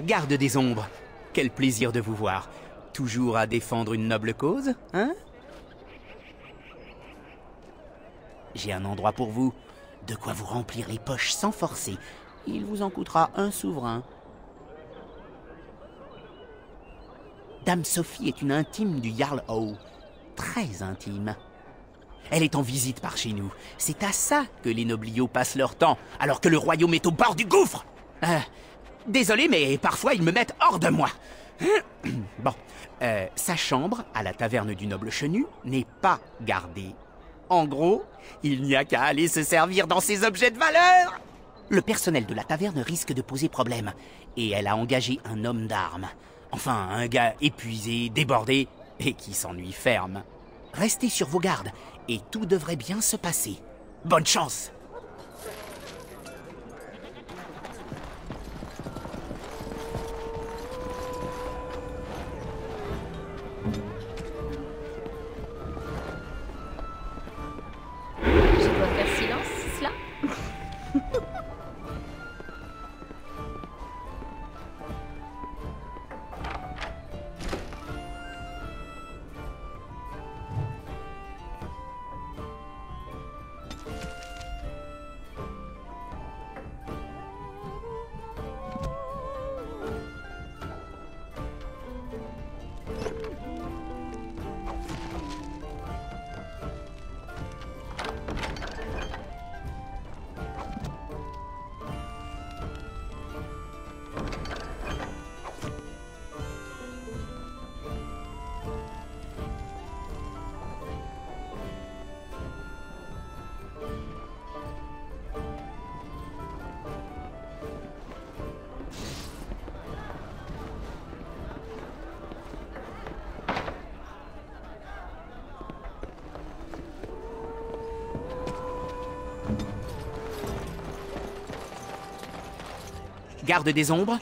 garde des ombres. Quel plaisir de vous voir. Toujours à défendre une noble cause, hein? J'ai un endroit pour vous. De quoi vous remplir les poches sans forcer. Il vous en coûtera un souverain. Dame Sophie est une intime du Jarl Howe. Très intime. Elle est en visite par chez nous. C'est à ça que les nobliaux passent leur temps, alors que le royaume est au bord du gouffre. Euh, désolé, mais parfois ils me mettent hors de moi. bon, euh, sa chambre, à la taverne du noble chenu, n'est pas gardée. En gros, il n'y a qu'à aller se servir dans ses objets de valeur. Le personnel de la taverne risque de poser problème, et elle a engagé un homme d'armes. Enfin, un gars épuisé, débordé, et qui s'ennuie ferme. Restez sur vos gardes, et tout devrait bien se passer. Bonne chance Garde des ombres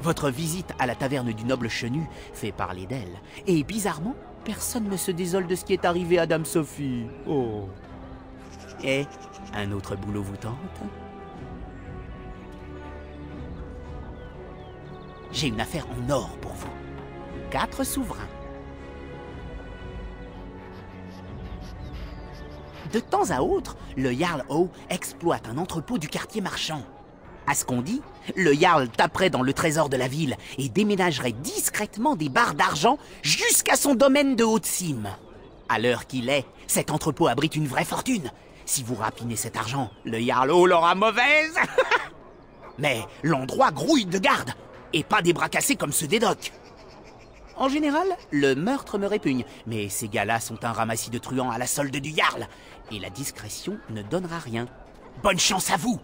Votre visite à la taverne du noble chenu fait parler d'elle. Et bizarrement, personne ne se désole de ce qui est arrivé à Dame Sophie. Oh. Et un autre boulot vous tente? J'ai une affaire en or pour vous. Quatre souverains. De temps à autre, le Jarl O exploite un entrepôt du quartier marchand. À ce qu'on dit, le Jarl taperait dans le trésor de la ville et déménagerait discrètement des barres d'argent jusqu'à son domaine de haute cime. À l'heure qu'il est, cet entrepôt abrite une vraie fortune. Si vous rapinez cet argent, le Jarl l'aura mauvaise. Mais l'endroit grouille de garde, et pas des bras cassés comme ceux des docks. En général, le meurtre me répugne, mais ces gars-là sont un ramassis de truands à la solde du Jarl, et la discrétion ne donnera rien. Bonne chance à vous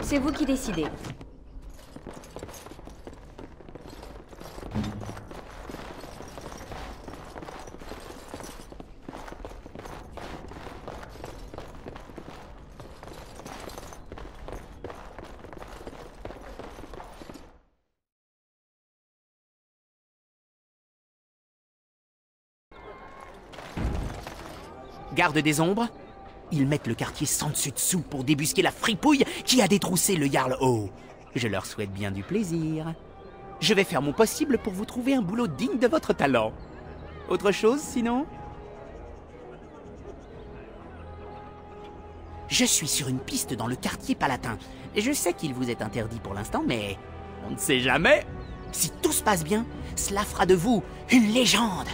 C'est vous qui décidez. Garde des ombres Ils mettent le quartier sans dessus dessous pour débusquer la fripouille qui a détroussé le Jarl O. Je leur souhaite bien du plaisir. Je vais faire mon possible pour vous trouver un boulot digne de votre talent. Autre chose, sinon? Je suis sur une piste dans le quartier palatin. Je sais qu'il vous est interdit pour l'instant, mais on ne sait jamais. Si tout se passe bien, cela fera de vous une légende.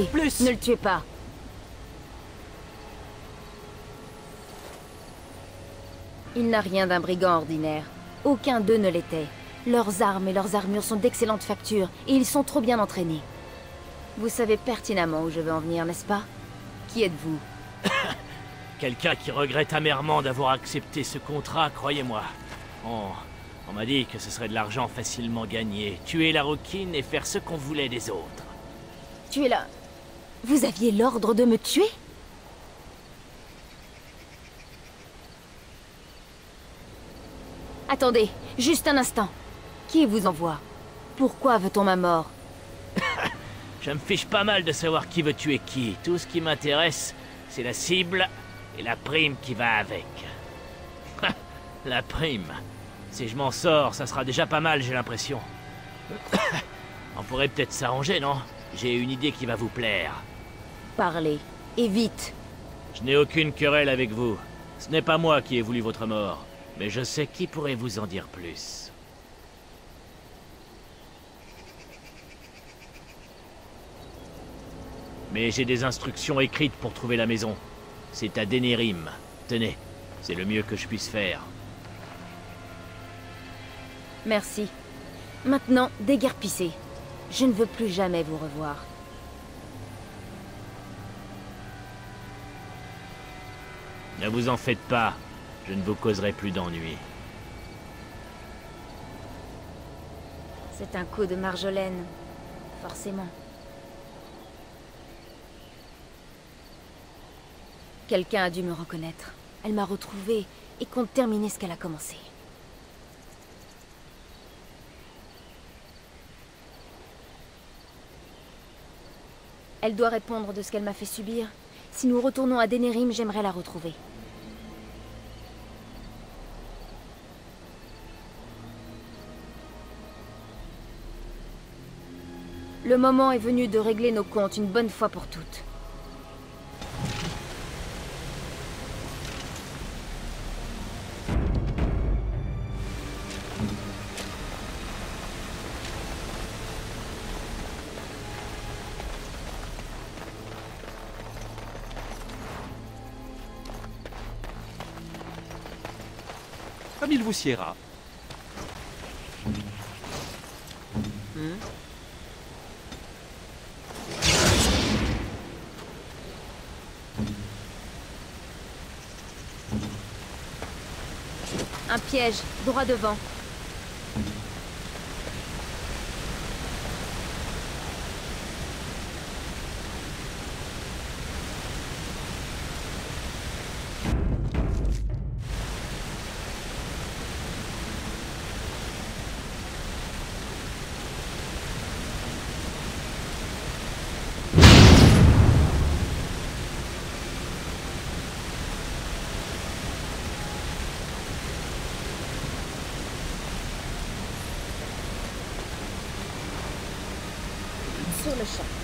De plus. ne le tuez pas. Il n'a rien d'un brigand ordinaire. Aucun d'eux ne l'était. Leurs armes et leurs armures sont d'excellente facture, et ils sont trop bien entraînés. Vous savez pertinemment où je veux en venir, n'est-ce pas? Qui êtes-vous? Quelqu'un qui regrette amèrement d'avoir accepté ce contrat, croyez-moi. On, on m'a dit que ce serait de l'argent facilement gagné, tuer la roquine et faire ce qu'on voulait des autres. Tu es là. Vous aviez l'ordre de me tuer Attendez, juste un instant. Qui vous envoie? Pourquoi veut-on ma mort? Je me fiche pas mal de savoir qui veut tuer qui. Tout ce qui m'intéresse, c'est la cible et la prime qui va avec. la prime. Si je m'en sors, ça sera déjà pas mal, j'ai l'impression. On pourrait peut-être s'arranger, non? J'ai une idée qui va vous plaire. Parlez. Et vite. Je n'ai aucune querelle avec vous. Ce n'est pas moi qui ai voulu votre mort. Mais je sais qui pourrait vous en dire plus. Mais j'ai des instructions écrites pour trouver la maison. C'est à Dénérim. Tenez, c'est le mieux que je puisse faire. Merci. Maintenant, déguerpissez. Je ne veux plus jamais vous revoir. Ne vous en faites pas. Je ne vous causerai plus d'ennuis. C'est un coup de Marjolaine. Forcément. Quelqu'un a dû me reconnaître. Elle m'a retrouvée et compte terminer ce qu'elle a commencé. Elle doit répondre de ce qu'elle m'a fait subir. Si nous retournons à Dénérim, j'aimerais la retrouver. Le moment est venu de régler nos comptes une bonne fois pour toutes. Il vous siera. Un piège, droit devant. Sur le champ.